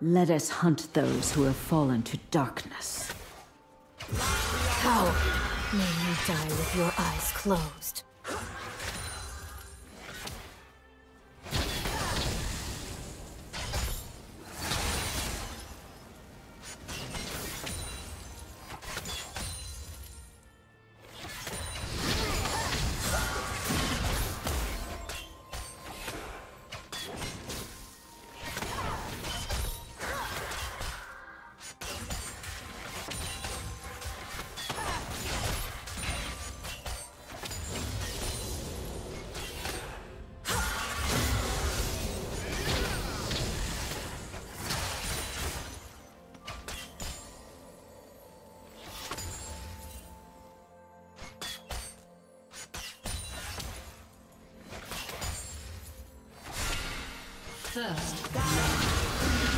Let us hunt those who have fallen to darkness. How may you die with your eyes closed? First,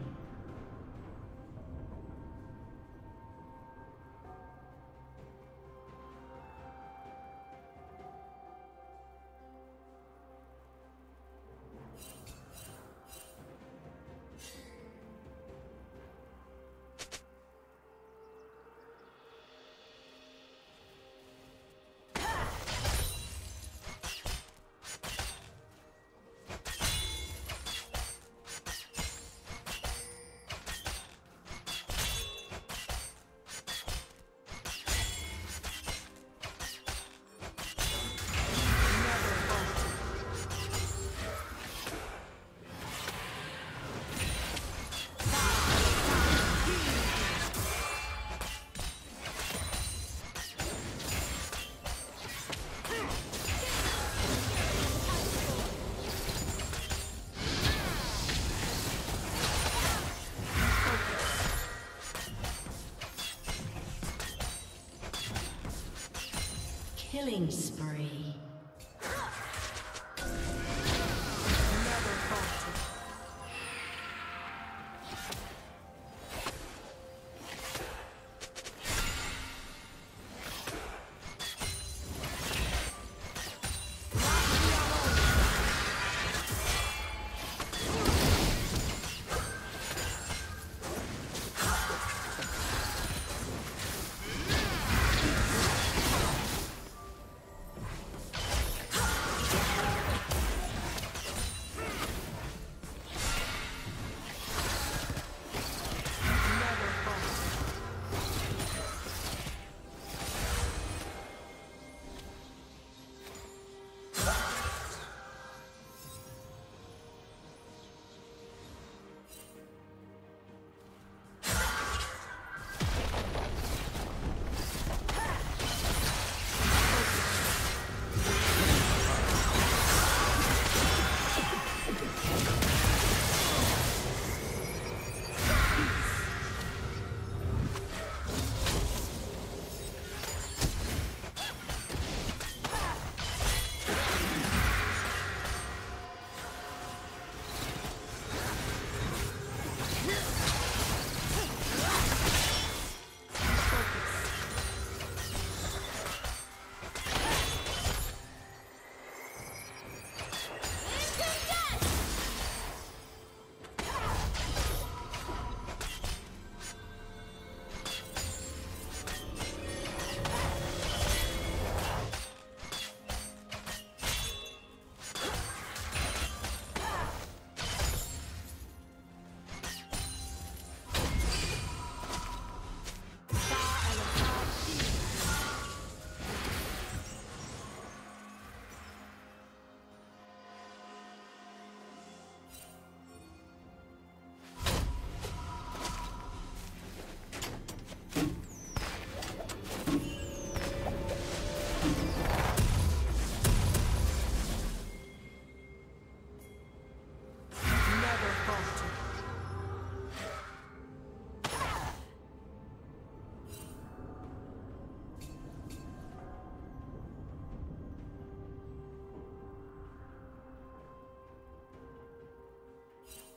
Killing spree.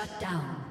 Shut down.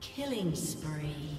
Killing spree.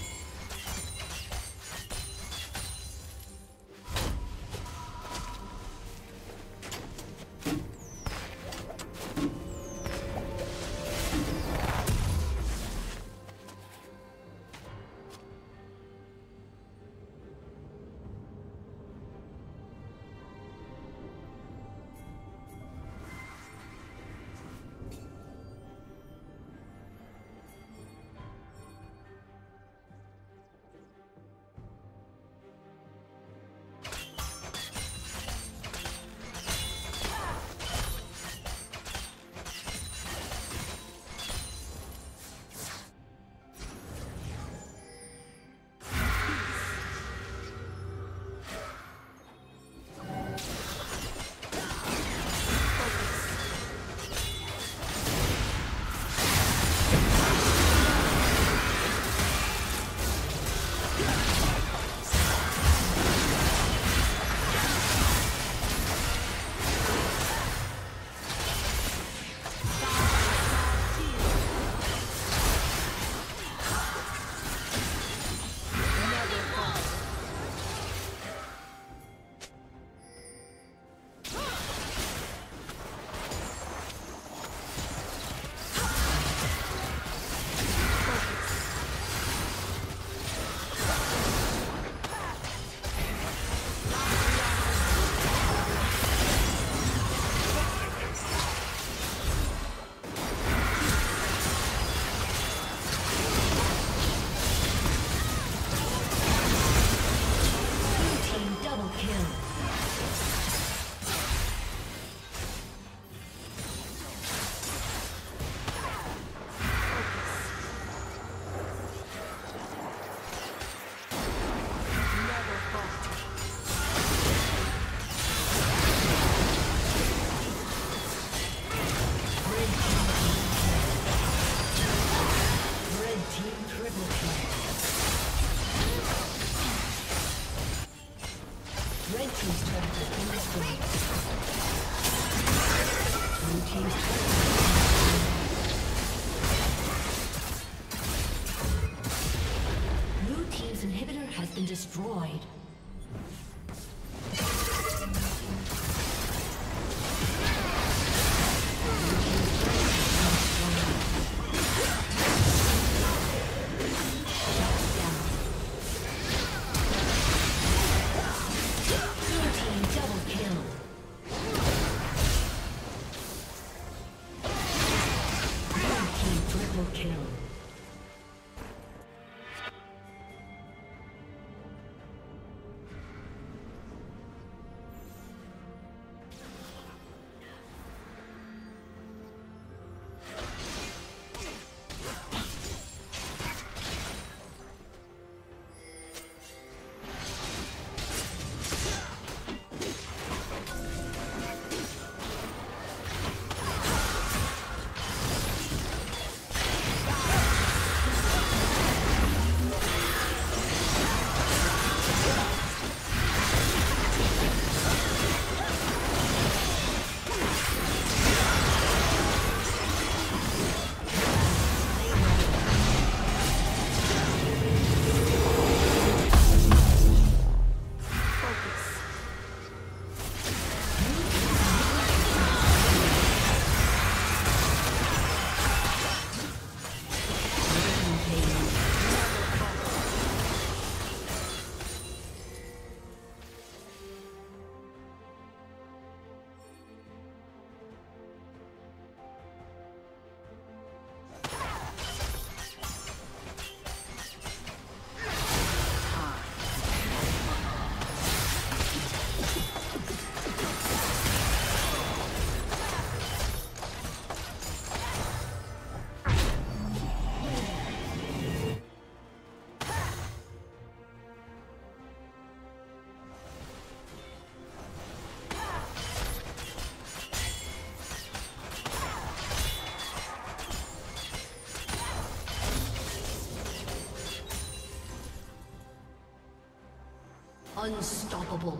Unstoppable.